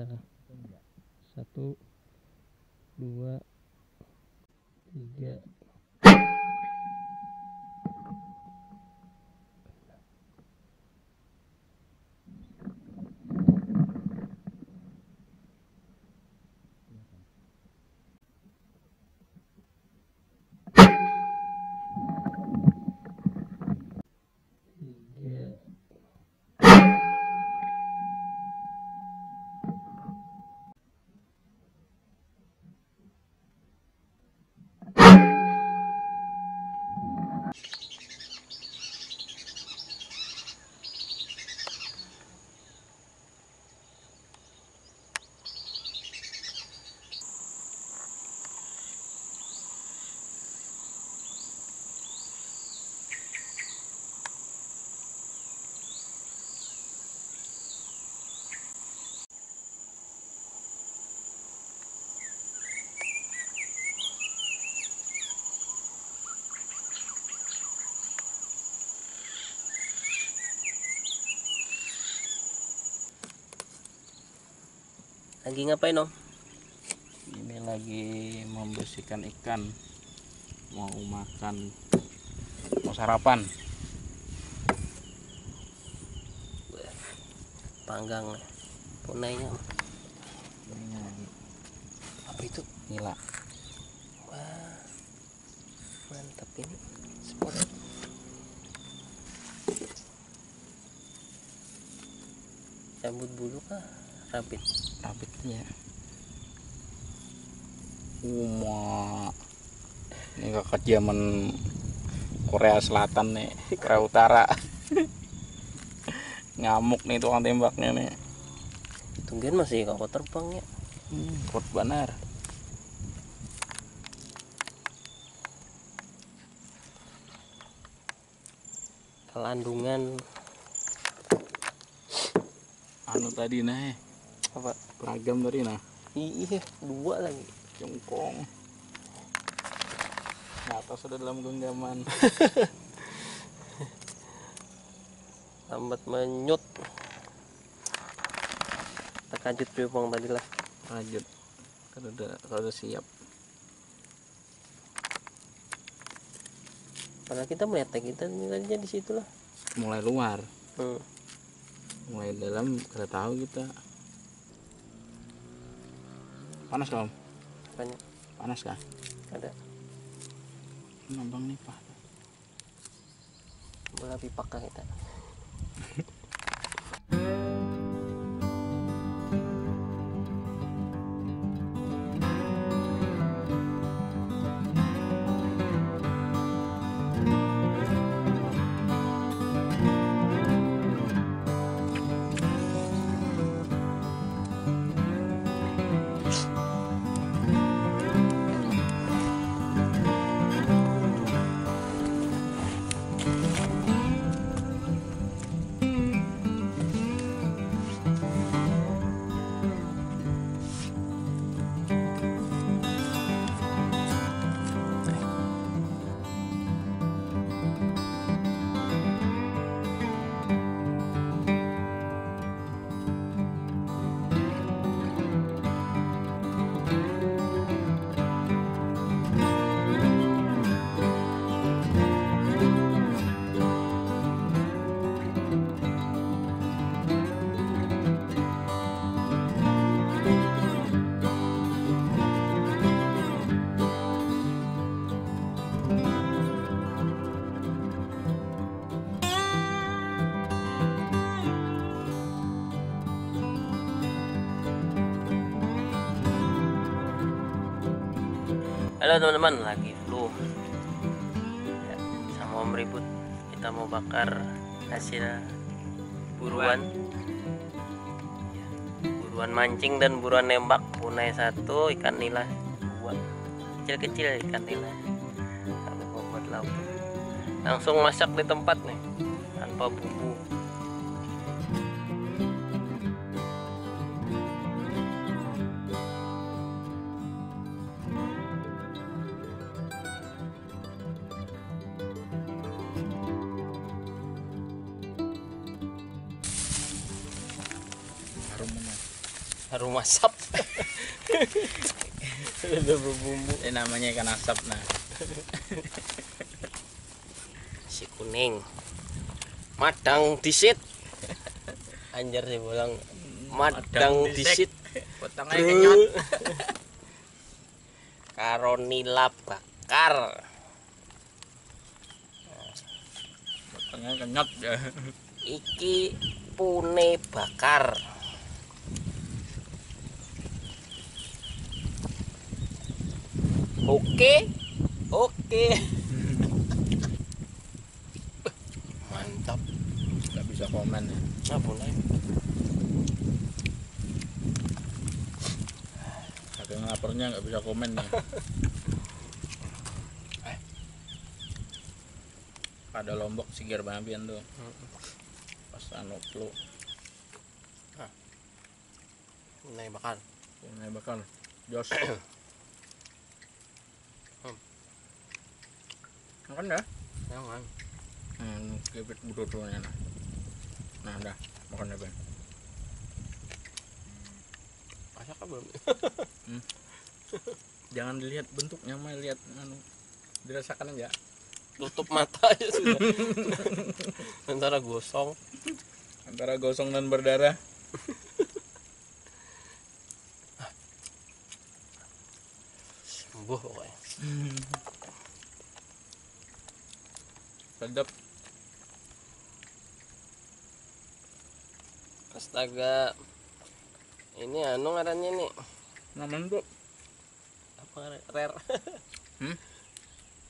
Dah. Satu, dua, tiga. Lagi ngapain, Om? Ini lagi membersihkan ikan. Mau makan. Mau sarapan. Panggang. Punainya. Lagi Apa itu? nila. Wah. Mantap ini. Spot. Rambut bulu kah? Rapid. Rabitnya. Uma. Ini kakak zaman Korea Selatan nih, Korea Utara. Ngamuk nih tukang tembaknya nih. Tungguin masih kau terbang ya. Hmm, kuat benar. Kelandungan Anu tadi nah, apa? beragam tadi nah. Iya, dua lagi. Jongkong. Di atas sudah dalam genggaman. Lambat menyut. Terkajut bang tadi lah. Lanjut. Kalau udah kalau udah siap. Padahal kita melihat kita tadinya di situ lah. Mulai luar, Hmm. mulai dalam kada tahu kita. Panas kamu? Banyak Panas kah? ada Nambang nih pak. bola pipa kita. Halo teman-teman, lagi flu. Ya, sama Om Ribut kita mau bakar hasil buruan. Ya, buruan mancing dan buruan nembak. Punai satu, ikan nila dua. Kecil-kecil ikan nila. Kalau buat lauk. Langsung masak di tempat nih, tanpa bumbu. Harum asap. Udah berbumbu. ini namanya ikan asap nah. Si kuning. Madang disit. Anjir sih bilang madang disit. potongnya kenyot. Karo nila bakar. Potongnya kenyot ya. Iki pune bakar oke. Oke. Mantap. Nggak bisa komen. Ya nah boleh. Saking laparnya nggak bisa komen nih ada lombok sigir babian tuh. Pas anu flu. Nah, bakar. ini bakal. Jos Hmm. makan dah Jangan. hmm, kipit butuh-butuhnya nah nah dah makan dah Ben Masak apa belum? jangan dilihat bentuknya mah lihat anu dirasakan aja Tutup mata aja sudah. Antara gosong. antara gosong dan berdarah Sembuh pokoknya. sedap Astaga. Ini anu ngarannya nih. namun tuh Apa rare? Hmm?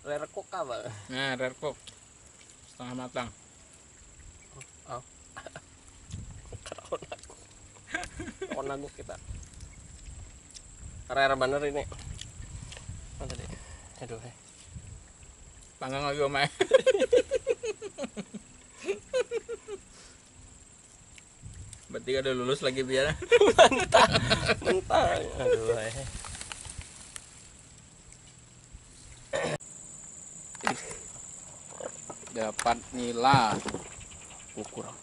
Rare cook apa? nah rare cook setengah matang aku. Kerawan aku kita. Rare bener ini. Aduh, eh. panggang lagi om eh. berarti udah lulus lagi biar mentah. Aduh, eh. dapat nila Ukuran.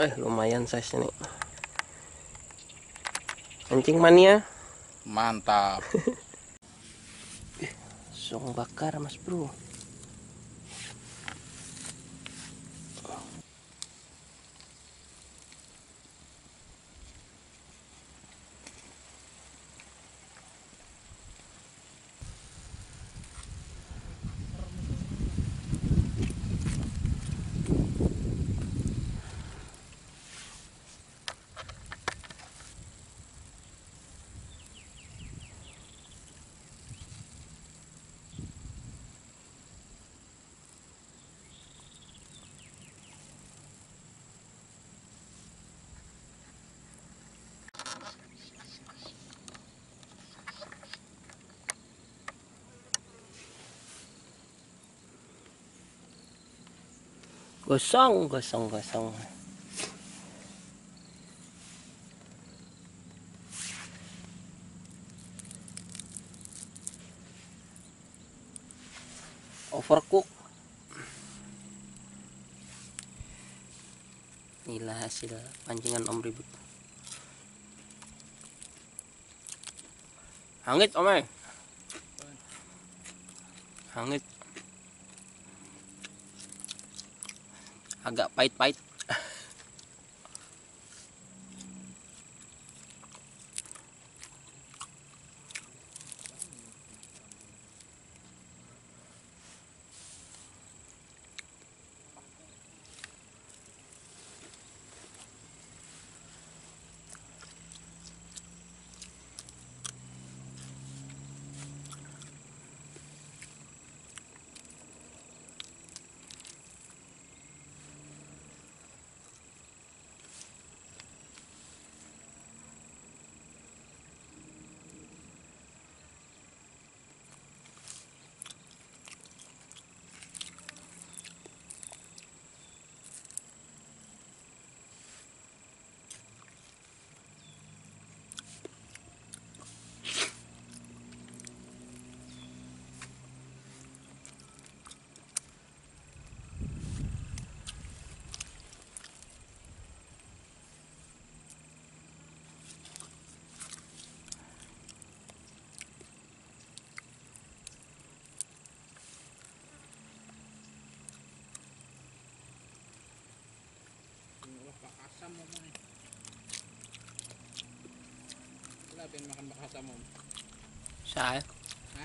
Eh, lumayan size nih. Anjing mania. Mantap Song bakar, Mas Bro. Gosong, gosong, gosong. Overcook. Inilah hasil pancingan Om Ribut. Hangit, Om. Hangit. Agak pahit-pahit mo mo eh. Wala pin makan makasa mom, Saan? Ha?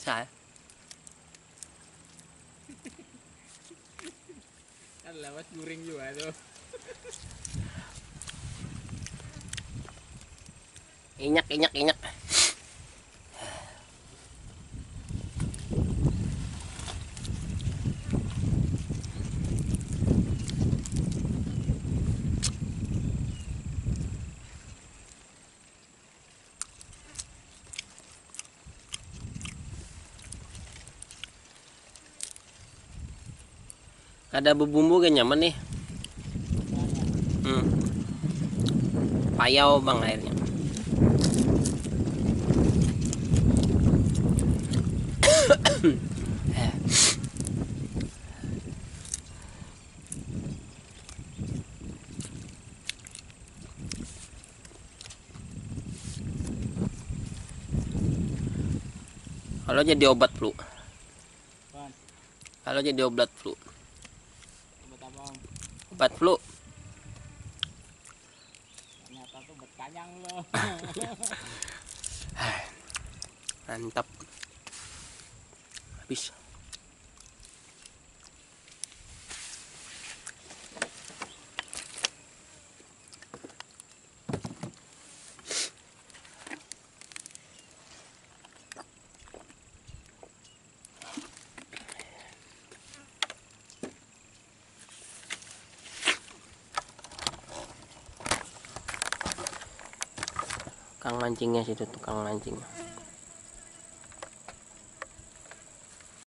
Saan? Ang lawas kan guring yun ano. inyak inyak inyak. Ada bumbu kan nyaman nih. Hmm. Payau bang airnya. Kalau jadi obat flu. Kalau jadi obat flu. Obat flu. Ternyata tuh buat kanyang loh. Mantap. Tukang mancingnya situ tukang mancing.